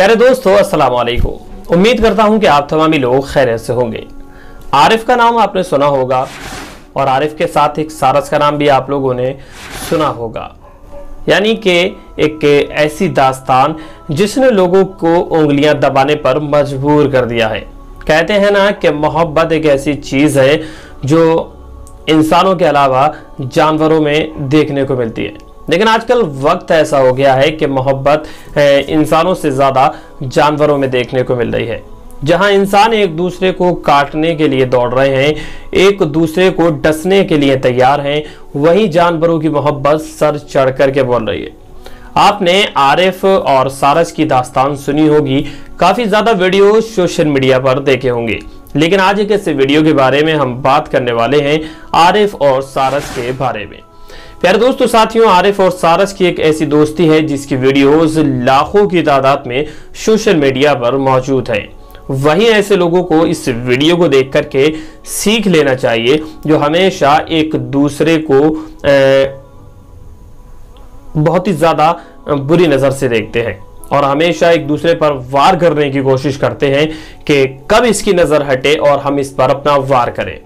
प्यारे दोस्तों अस्सलाम वालेकुम उम्मीद करता हूँ कि आप तमामी लोग खैरियत से होंगे। आरिफ का नाम आपने सुना होगा और आरिफ के साथ एक सारस का नाम भी आप लोगों ने सुना होगा। यानी कि एक ऐसी दास्तान जिसने लोगों को उंगलियाँ दबाने पर मजबूर कर दिया है। कहते हैं ना कि मोहब्बत एक ऐसी चीज़ है जो इंसानों के अलावा जानवरों में देखने को मिलती है। लेकिन आजकल वक्त ऐसा हो गया है कि मोहब्बत इंसानों से ज़्यादा जानवरों में देखने को मिल रही है। जहाँ इंसान एक दूसरे को काटने के लिए दौड़ रहे हैं, एक दूसरे को डसने के लिए तैयार हैं, वहीं जानवरों की मोहब्बत सर चढ़ कर के बोल रही है। आपने आरिफ और सारस की दास्तान सुनी होगी। काफ़ी ज़्यादा वीडियो सोशल मीडिया पर देखे होंगे। लेकिन आज एक ऐसे वीडियो के बारे में हम बात करने वाले हैं आरिफ और सारस के बारे में। प्यारे दोस्तों, साथियों, आरिफ और सारस की एक ऐसी दोस्ती है जिसकी वीडियोस लाखों की तादाद में सोशल मीडिया पर मौजूद है। वहीं ऐसे लोगों को इस वीडियो को देख करके सीख लेना चाहिए जो हमेशा एक दूसरे को बहुत ही ज़्यादा बुरी नज़र से देखते हैं और हमेशा एक दूसरे पर वार करने की कोशिश करते हैं कि कब इसकी नज़र हटे और हम इस पर अपना वार करें।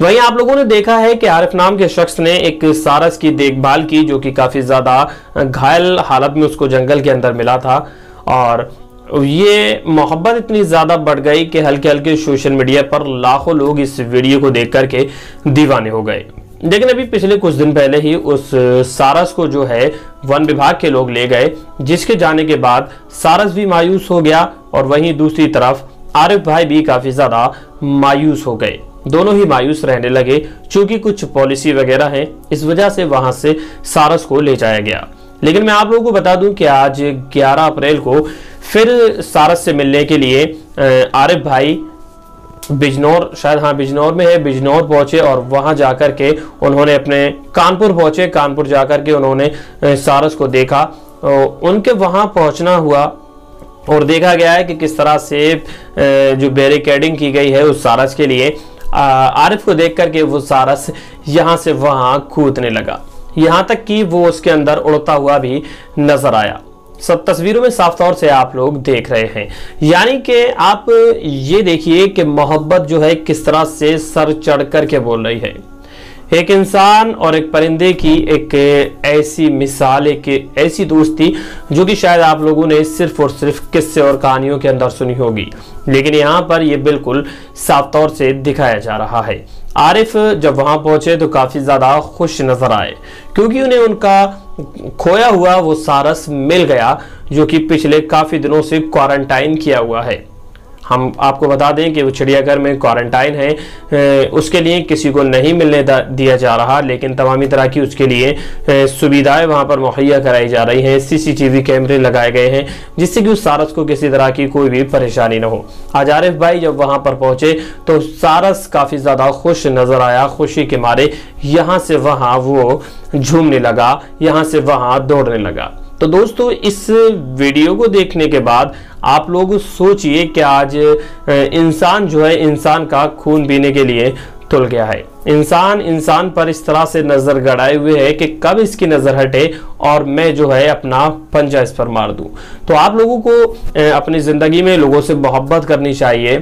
वहीं आप लोगों ने देखा है कि आरिफ नाम के शख्स ने एक सारस की देखभाल की, जो कि काफ़ी ज़्यादा घायल हालत में उसको जंगल के अंदर मिला था। और ये मोहब्बत इतनी ज़्यादा बढ़ गई कि हल्के हल्के सोशल मीडिया पर लाखों लोग इस वीडियो को देख करके दीवाने हो गए। लेकिन अभी पिछले कुछ दिन पहले ही उस सारस को जो है, वन विभाग के लोग ले गए, जिसके जाने के बाद सारस भी मायूस हो गया और वहीं दूसरी तरफ़ आरिफ भाई भी काफ़ी ज़्यादा मायूस हो गए। दोनों ही मायूस रहने लगे। चूँकि कुछ पॉलिसी वगैरह है, इस वजह से वहाँ से सारस को ले जाया गया। लेकिन मैं आप लोगों को बता दूँ कि आज 11 अप्रैल को फिर सारस से मिलने के लिए आरिफ भाई बिजनौर, शायद हाँ बिजनौर में है, बिजनौर पहुँचे और वहाँ जाकर के उन्होंने अपने कानपुर पहुँचे। कानपुर जाकर के उन्होंने सारस को देखा। उनके वहाँ पहुँचना हुआ और देखा गया है कि किस तरह से जो बैरिकेडिंग की गई है उस सारस के लिए। आरिफ को देख करके वो सारस यहाँ से वहाँ कूदने लगा। यहाँ तक कि वो उसके अंदर उड़ता हुआ भी नज़र आया। सब तस्वीरों में साफ़ तौर से आप लोग देख रहे हैं। यानी कि आप ये देखिए कि मोहब्बत जो है किस तरह से सर चढ़ कर के बोल रही है। एक इंसान और एक परिंदे की एक ऐसी मिसाल, एक ऐसी दोस्ती, जो कि शायद आप लोगों ने सिर्फ़ और सिर्फ़ किस्से और कहानियों के अंदर सुनी होगी। लेकिन यहाँ पर ये बिल्कुल साफ़ तौर से दिखाया जा रहा है। आरिफ जब वहाँ पहुँचे तो काफ़ी ज़्यादा खुश नज़र आए, क्योंकि उन्हें उनका खोया हुआ वो सारस मिल गया, जो कि पिछले काफ़ी दिनों से क्वारंटाइन किया हुआ है। हम आपको बता दें कि वो चिड़ियाघर में क्वारंटाइन है उसके लिए किसी को नहीं मिलने दिया जा रहा, लेकिन तमामी तरह की उसके लिए सुविधाएँ वहाँ पर मुहैया कराई जा रही हैं सीसीटीवी कैमरे लगाए गए हैं, जिससे कि उस सारस को किसी तरह की कोई भी परेशानी ना हो। आज आरिफ भाई जब वहाँ पर पहुँचे तो सारस काफ़ी ज़्यादा खुश नज़र आया, खुशी के मारे यहाँ से वहाँ वो झूमने लगा, यहाँ से वहाँ दौड़ने लगा। तो दोस्तों, इस वीडियो को देखने के बाद आप लोग सोचिए कि आज इंसान जो है, इंसान का खून पीने के लिए तुल गया है। इंसान इंसान पर इस तरह से नज़र गड़ाए हुए है कि कब इसकी नज़र हटे और मैं जो है, अपना पंजा इस पर मार दूँ। तो आप लोगों को अपनी ज़िंदगी में लोगों से मोहब्बत करनी चाहिए।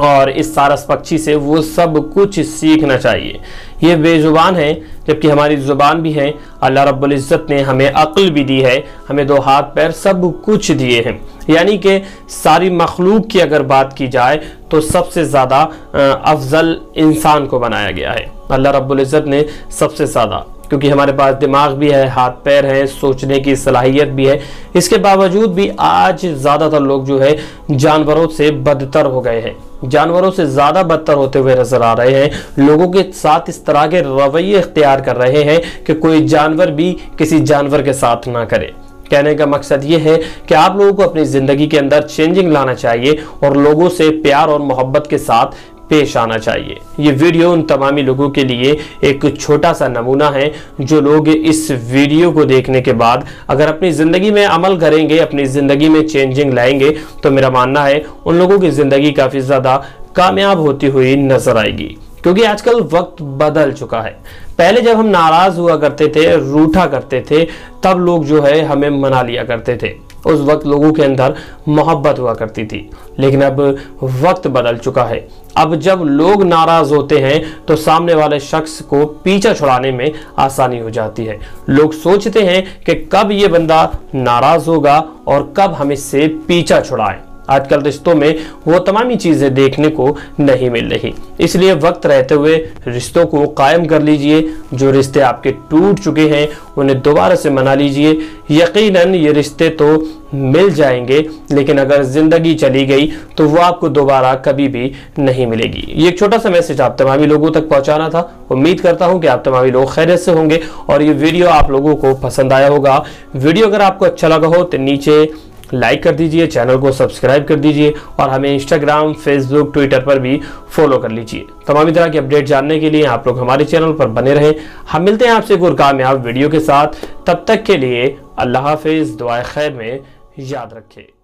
और इस सारस पक्षी से वो सब कुछ सीखना चाहिए। ये बेजुबान है, जबकि हमारी ज़ुबान भी है। अल्लाह रब्बुल इज़्ज़त ने हमें अक्ल भी दी है, हमें दो हाथ पैर सब कुछ दिए हैं। यानी कि सारी मखलूक की अगर बात की जाए तो सबसे ज़्यादा अफजल इंसान को बनाया गया है। अल्लाह रब्बुल इज़्ज़त ने सबसे ज़्यादा, क्योंकि हमारे पास दिमाग भी है, हाथ पैर है, सोचने की सलाहियत भी है। इसके बावजूद भी आज ज़्यादातर लोग जो है, जानवरों से बदतर हो गए हैं। जानवरों से ज़्यादा बदतर होते हुए नज़र आ रहे हैं। लोगों के साथ इस तरह के रवैये इख्तियार कर रहे हैं कि कोई जानवर भी किसी जानवर के साथ ना करे। कहने का मकसद ये है कि आप लोगों को अपनी ज़िंदगी के अंदर चेंजिंग लाना चाहिए और लोगों से प्यार और मोहब्बत के साथ पेश आना चाहिए। ये वीडियो उन तमामी लोगों के लिए एक छोटा सा नमूना है, जो लोग इस वीडियो को देखने के बाद अगर अपनी ज़िंदगी में अमल करेंगे, अपनी ज़िंदगी में चेंजिंग लाएँगे तो मेरा मानना है उन लोगों की ज़िंदगी काफ़ी ज़्यादा कामयाब होती हुई नज़र आएगी। क्योंकि आजकल वक्त बदल चुका है। पहले जब हम नाराज़ हुआ करते थे, रूठा करते थे, तब लोग जो है हमें मना लिया करते थे। उस वक्त लोगों के अंदर मोहब्बत हुआ करती थी। लेकिन अब वक्त बदल चुका है। अब जब लोग नाराज़ होते हैं तो सामने वाले शख्स को पीछा छुड़ाने में आसानी हो जाती है। लोग सोचते हैं कि कब ये बंदा नाराज़ होगा और कब हम इससे पीछा छुड़ाएँ। आजकल रिश्तों में वो तमामी चीज़ें देखने को नहीं मिल रही। इसलिए वक्त रहते हुए रिश्तों को कायम कर लीजिए। जो रिश्ते आपके टूट चुके हैं, उन्हें दोबारा से मना लीजिए। यकीनन ये रिश्ते तो मिल जाएँगे, लेकिन अगर ज़िंदगी चली गई तो वो आपको दोबारा कभी भी नहीं मिलेगी। ये एक छोटा सा मैसेज आप तमामी लोगों तक पहुंचाना था। उम्मीद करता हूँ कि आप तमामी लोग खैरियत से होंगे, और ये वीडियो आप लोगों को पसंद आया होगा। वीडियो अगर आपको अच्छा लगा हो तो नीचे लाइक कर दीजिए, चैनल को सब्सक्राइब कर दीजिए और हमें इंस्टाग्राम फेसबुक ट्विटर पर भी फॉलो कर लीजिए। तमाम तरह की अपडेट जानने के लिए आप लोग हमारे चैनल पर बने रहें। हम मिलते हैं आपसे एक और कामयाब वीडियो के साथ। तब तक के लिए अल्लाह हाफिज़ दुआ खैर में याद रखें।